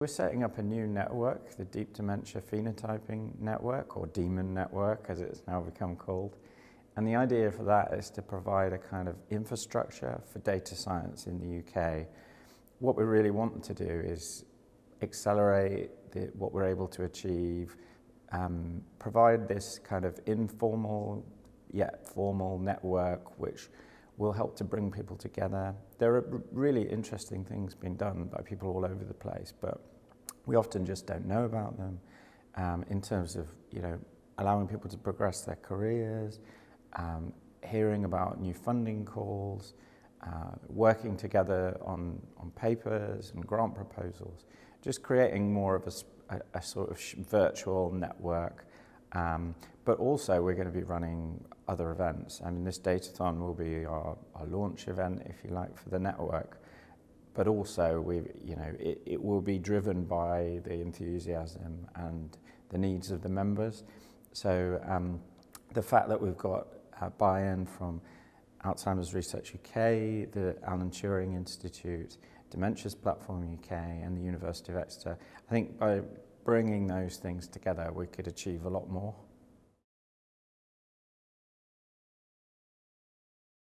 We're setting up a new network, the Deep Dementia Phenotyping Network, or DEMON Network as it's now become called. And the idea for that is to provide a kind of infrastructure for data science in the UK. What we really want to do is accelerate the, what we're able to achieve, um, provide this kind of informal yet formal network which will help to bring people together. There are really interesting things being done by people all over the place, but we often just don't know about them um, in terms of you know allowing people to progress their careers, um, hearing about new funding calls, uh, working together on, on papers and grant proposals, just creating more of a, a, a sort of virtual network Um, but also we're going to be running other events. I mean, this Datathon will be our, our launch event, if you like, for the network. But also, we, you know, it, it will be driven by the enthusiasm and the needs of the members. So um, the fact that we've got uh, buy-in from Alzheimer's Research UK, the Alan Turing Institute, Dementias Platform UK and the University of Exeter, I think by bringing those things together we could achieve a lot more.